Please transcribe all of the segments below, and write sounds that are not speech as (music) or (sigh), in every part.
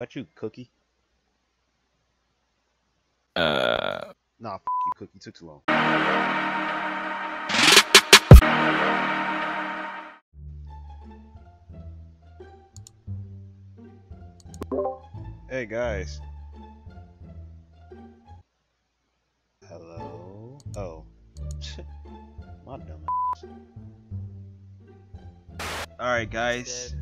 About you, Cookie. Uh, Nah, f you, Cookie. Took too long. Hey guys. Hello. Oh. (laughs) My dumb ass. Alright, guys.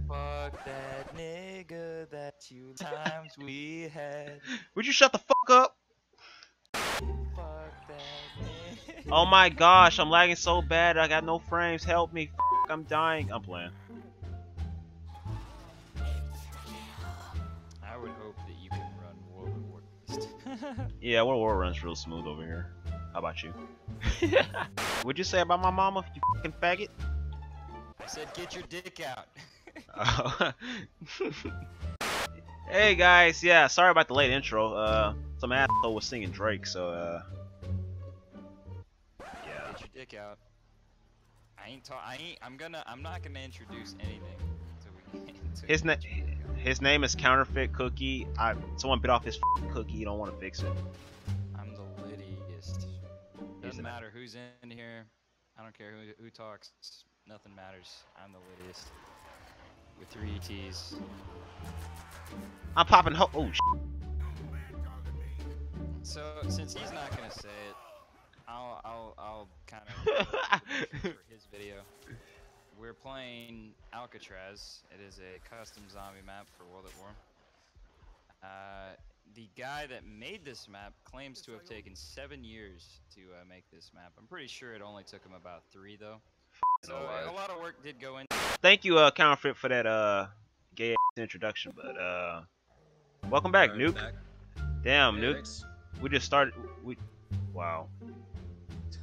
Fuck that nigga that you (laughs) times we had. Would you shut the fuck up? Fuck that nigga. Oh my gosh, I'm lagging so bad. I got no frames. Help me. I'm dying. I'm playing. I would hope that you can run World of Warcraft. Yeah, World War runs real smooth over here. How about you? (laughs) What'd you say about my mama, you fucking faggot? I said get your dick out. (laughs) Hey guys, yeah, sorry about the late intro. Uh, some asshole was singing Drake, so uh, yeah. Get your dick out. I ain't ta- I ain't I'm gonna I'm not gonna introduce anything until we (laughs) until His you na- get your dick out. His name is Counterfeit Cookie. I someone bit off his cookie. You don't want to fix it. I'm the littiest. Doesn't matter who's in here. I don't care who who talks. Nothing matters. I'm the littiest. With three T's. I'm popping ho- oh sh- So since he's not gonna say it, I'll I'll I'll kind of (laughs) for his video. We're playing Alcatraz. It is a custom zombie map for World at War. Uh, the guy that made this map claims to have taken seven years to uh, make this map. I'm pretty sure it only took him about three though. So no a lot of work did go in. Thank you, uh, Counterfeit, for that uh gay introduction. But uh, welcome back, Alright, Nuke. back. Damn, Yeah, Nuke. thanks. We just started. We wow. (laughs)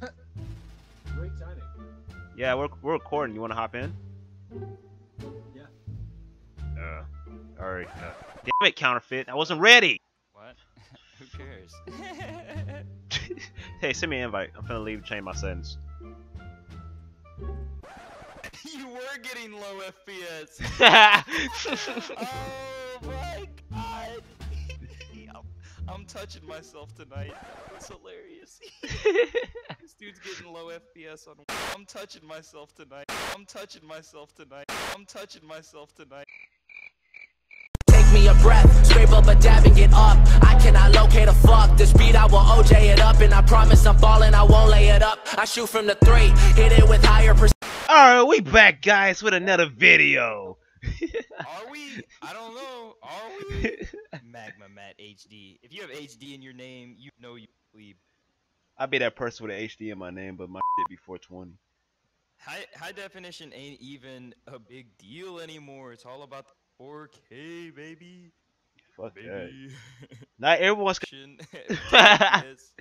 Great timing. Yeah, we're we're recording. You want to hop in? Yeah. Uh, all right. Uh, damn it, Counterfeit. I wasn't ready. What? (laughs) Who cares? (laughs) hey, send me an invite. I'm finna leave and change my settings. You were getting low FPS. (laughs) Oh my god. (laughs) I'm, I'm touching myself tonight. It's hilarious. (laughs) this dude's getting low FPS on. I'm touching myself tonight. I'm touching myself tonight. I'm touching myself tonight. Take me a breath, scrape up a dab and get up. I cannot locate a fuck. This beat, I will OJ it up. And I promise I'm falling, I won't lay it up. I shoot from the three, hit it with higher percent. All right. We back, guys, with another video. (laughs) Are we? I don't know. Are we? (laughs) Magma Matt HD. If you have HD in your name, you know you bleed. I'd be that person with an HD in my name, but my (laughs) shit be 420. High high definition ain't even a big deal anymore. It's all about the 4K, baby. Fuck that. Not everyone's. FPS.